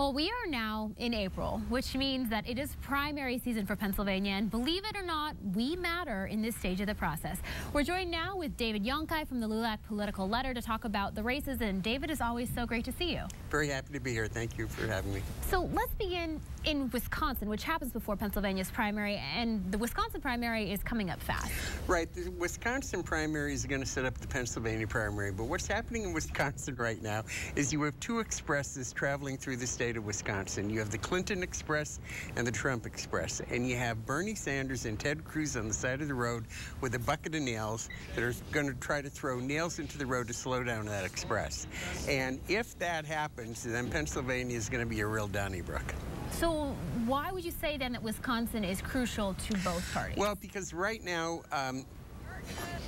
Well, we are now in April, which means that it is primary season for Pennsylvania. And believe it or not, we matter in this stage of the process. We're joined now with David Yonki from the LULAC Political Letter to talk about the races. And David, is always so great to see you. Very happy to be here. Thank you for having me. So let's begin in Wisconsin, which happens before Pennsylvania's primary. And the Wisconsin primary is coming up fast. Right. The Wisconsin primary is going to set up the Pennsylvania primary. But what's happening in Wisconsin right now is you have two expresses traveling through the state state of Wisconsin. You have the Clinton Express and the Trump Express, and you have Bernie Sanders and Ted Cruz on the side of the road with a bucket of nails that are going to try to throw nails into the road to slow down that express. And if that happens, then Pennsylvania is going to be a real Donnybrook. So why would you say then that Wisconsin is crucial to both parties? Well, because right now, um,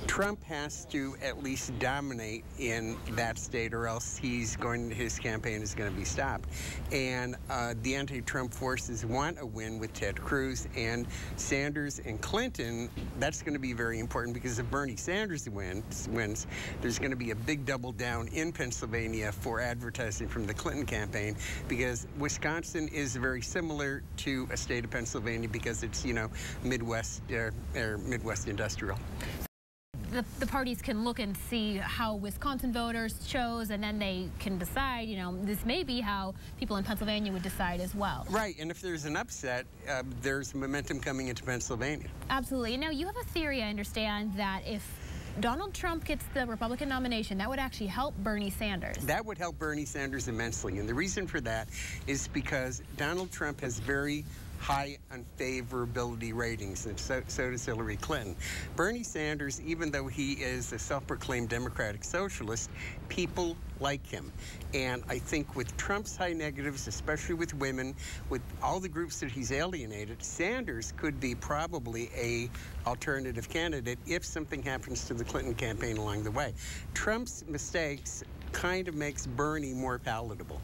Trump has to at least dominate in that state, or else he's going. His campaign is going to be stopped. And uh, the anti-Trump forces want a win with Ted Cruz and Sanders and Clinton. That's going to be very important because if Bernie Sanders wins, wins, there's going to be a big double down in Pennsylvania for advertising from the Clinton campaign because Wisconsin is very similar to a state of Pennsylvania because it's you know Midwest uh, or Midwest industrial the, the parties can look and see how Wisconsin voters chose, and then they can decide, you know, this may be how people in Pennsylvania would decide as well. Right, and if there's an upset, uh, there's momentum coming into Pennsylvania. Absolutely. Now, you have a theory, I understand, that if Donald Trump gets the Republican nomination, that would actually help Bernie Sanders. That would help Bernie Sanders immensely. And the reason for that is because Donald Trump has very high unfavorability ratings, and so, so does Hillary Clinton. Bernie Sanders, even though he is a self-proclaimed democratic socialist, people like him. And I think with Trump's high negatives, especially with women, with all the groups that he's alienated, Sanders could be probably a alternative candidate if something happens to the Clinton campaign along the way. Trump's mistakes kind of makes Bernie more palatable.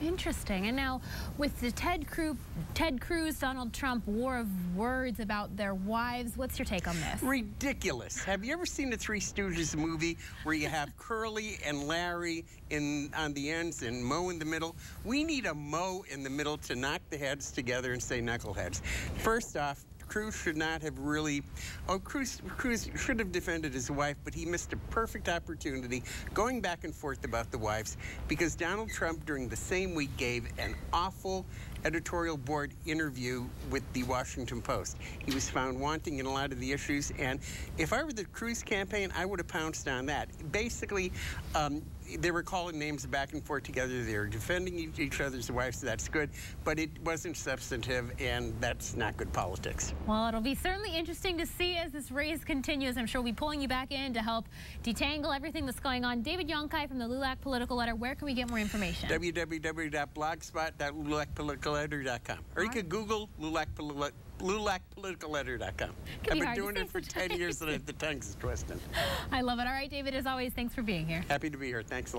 Interesting. And now with the Ted Cruz, Ted Cruz, Donald Trump war of words about their wives, what's your take on this? Ridiculous. Have you ever seen the Three Stooges movie where you have Curly and Larry in on the ends and Moe in the middle? We need a Moe in the middle to knock the heads together and say knuckleheads. First off, Cruz should not have really. Oh, Cruz, Cruz should have defended his wife, but he missed a perfect opportunity going back and forth about the wives because Donald Trump, during the same week, gave an awful editorial board interview with the Washington Post. He was found wanting in a lot of the issues, and if I were the Cruz campaign, I would have pounced on that. Basically, um, they were calling names back and forth together. They were defending each other's wives, so that's good, but it wasn't substantive, and that's not good politics. Well, it'll be certainly interesting to see as this race continues. I'm sure we'll be pulling you back in to help detangle everything that's going on. David Yonki from the LULAC Political Letter. Where can we get more information? www.blogspot.lulacpoliticalletter.com. Or you could Google LULAC LULACpoliticalletter.com. I've been doing it for 10 years and the tongue's twisting. I love it. All right, David, as always, thanks for being here. Happy to be here. Thanks a lot.